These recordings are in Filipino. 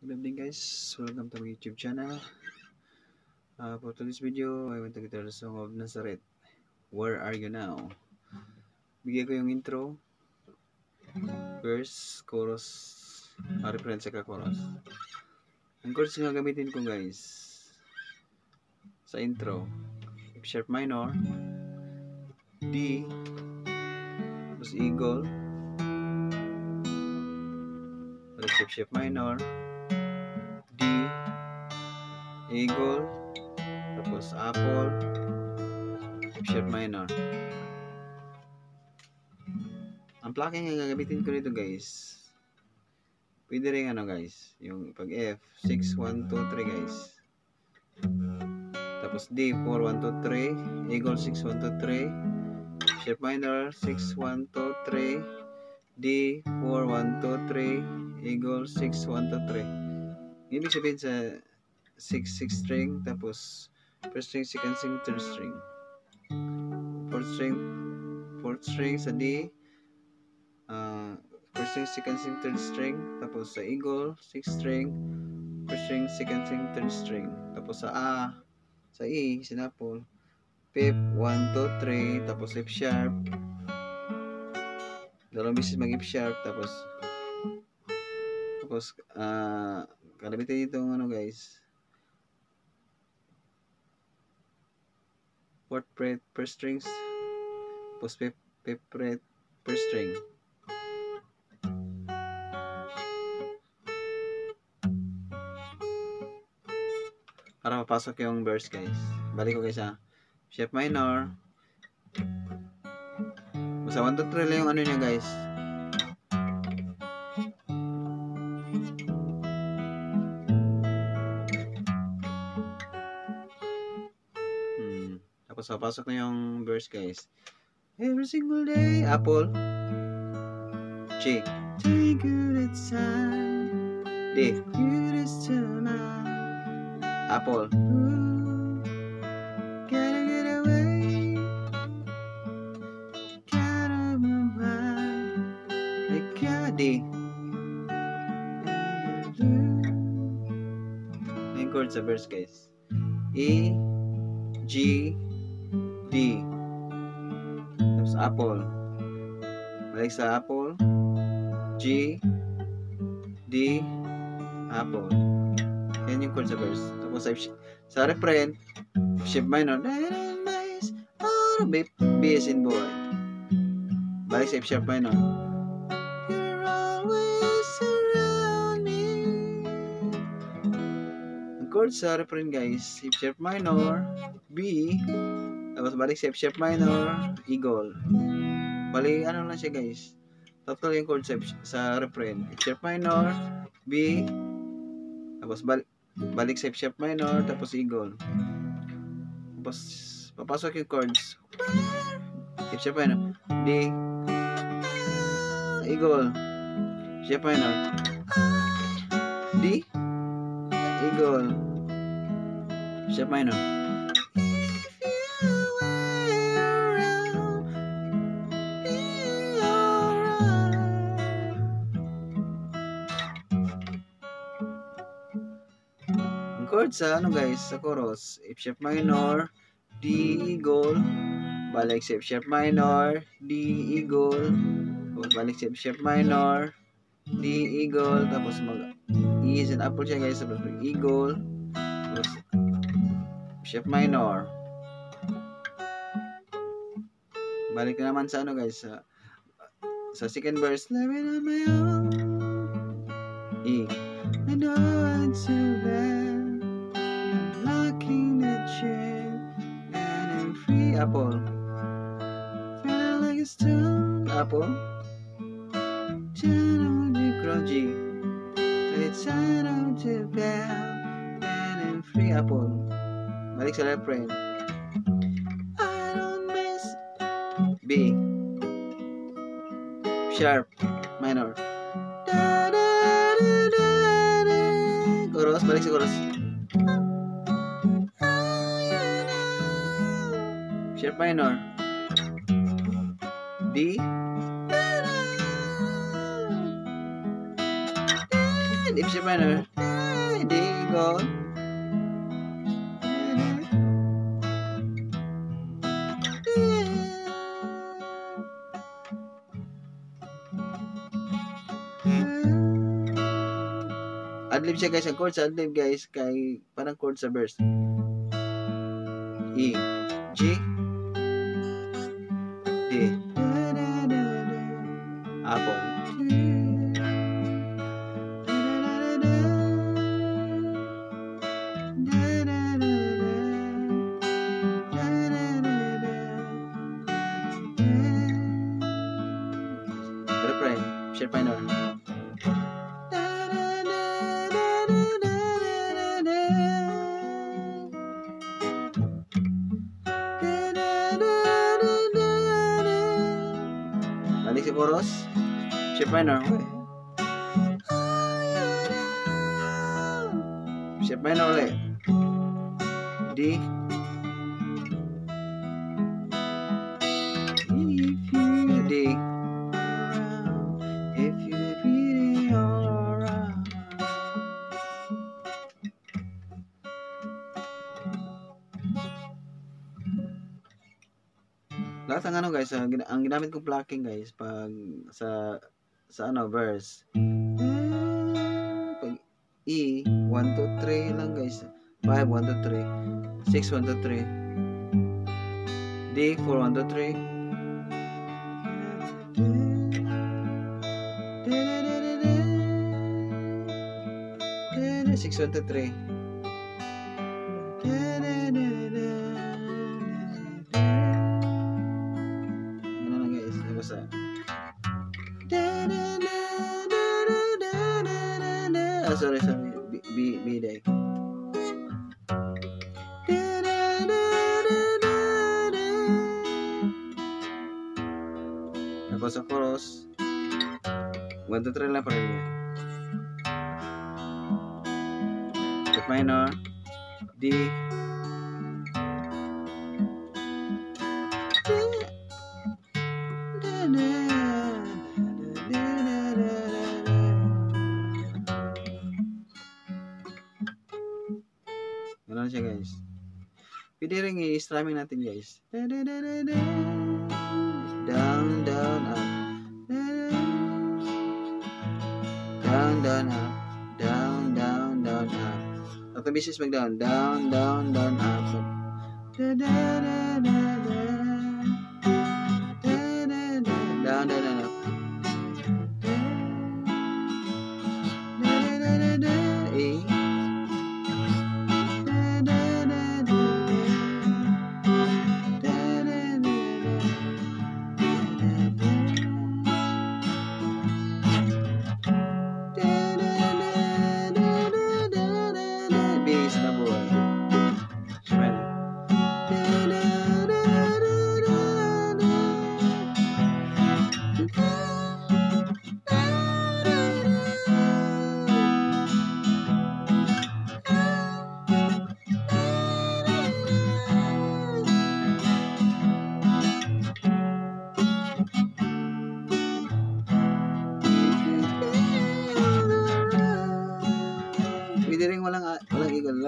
Good evening guys, welcome to my YouTube channel. Uh, for today's video, I want to guitar the song of Nazareth. Where are you now? Bigay ko yung intro, verse, chorus, uh, refrain sa chorus. Ang chords nga gamitin ko guys, sa intro, F sharp minor, D, tapos eagle, tapos F sharp minor, D, eagle, tapos apple, F sharp minor. Ang plucking nga gagamitin ko dito guys, pwede rin ano guys, yung pag F, 6, 1, 2, 3 guys. Tapos D, 4, 1, 2, 3, eagle, 6, 1, 2, 3, F sharp minor, 6, 1, 2, 3, D, 4, 1, 2, 3, eagle, 6, 1, 2, 3. Ibig sabihin sa 6, 6 string, tapos first string, second string, third string. Fourth string, fourth string sa D, uh, first string, second string, third string, tapos sa eagle, sixth string, first string, second string, third string. Tapos sa A, sa E, sinapol, fifth, 1, 2, 3, tapos F sharp, dalawang bisis mag F sharp, tapos tapos, uh, kalabitin dito ano guys, fourth fret per strings. Tapos fifth, fret per string. Para mapasok yung verse guys. Balik ko guys ha. F minor. Basta 1, 2, 3 lang yung ano niya guys Tapos papasok na yung verse guys. Every single day, apple. G. Take good time. D. Good tonight. Apple. Gotta get away. Gotta move on. I got D. Yung chord sa verse guys. E, G, D. Tapos apple. Balik sa apple. G. D. Apple. Yan yung chord sa verse. Tapos sa, sa refrain, shift minor. B, B is in boy. Balik sa F sharp minor. Chord sa refrain guys, F sharp minor, B, tapos balik sa F sharp minor, eagle. Bali, ano lang siya guys. Total yung chord sa, sa refrain. F sharp minor, B, tapos balik, balik sa F sharp minor, tapos eagle. Tapos, papasok yung chords. F sharp minor, D, eagle. F sharp minor, D, eagle. F sharp minor. Chord sa ano guys, sa chorus, F sharp minor, D eagle, balik sa F sharp minor, D eagle, tapos balik sa F sharp minor, D eagle, tapos mag E is an apple siya guys, tapos mag eagle, tapos F sharp minor. Balik na naman sa ano guys, sa sa second verse, living on my own. E. I know I'm too bad. The chain and I'm free apple. Feeling like a stone apple. Turn on the grungy. It's time on to bell and I'm free apple. Balik sa refrain. I don't miss B. Sharp minor. Chorus, balik sa chorus. Sharp minor. D. D. F sharp minor. D eagle. Adlib siya guys, ang chord sa adlib guys, kay parang chord sa verse. E, G, D, Apple. Refrain, sharp minor. Balik Sharp minor. Sharp minor ulit. D. If you D. If you feel alright. Lahat ng ano guys, ang, gina- ang ginamit kong plucking guys pag sa sa ano verse. Pag E 1 2 3 lang guys. 5 1 2 3. 6 1 2 3. D 4 1 2 3. 6 1 2 3. Ano na guys, basta. Ah, sorry, sorry. B, B, B deck. Tapos sa chorus, 1, 2, 3 lang pa rin niya. F minor, D, Ganun siya guys. Pwede rin i-strumming natin guys. Down, down, up. Down, down, up. Down, down, down, up. Tatlo beses mag-down. Down, down, down, up. Down, down,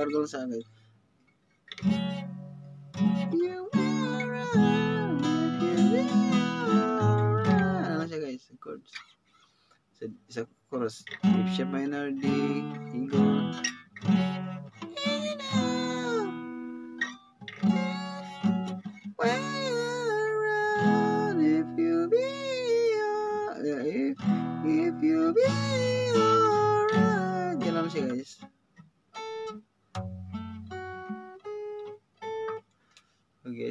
walang eagle. Largo lang sa akin. Ano lang siya guys? Chords. Sa, sa chorus. F sharp minor, D, eagle. If you be if, if you be alright. Ganun lang siya guys.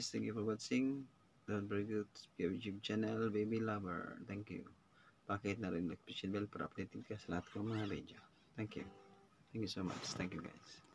Guys, thank you for watching. Don't forget YouTube channel, Baby Lover. Thank you. Pakit na rin notification bell para updated ka sa lahat ng mga video. Thank you. Thank you so much. Thank you guys.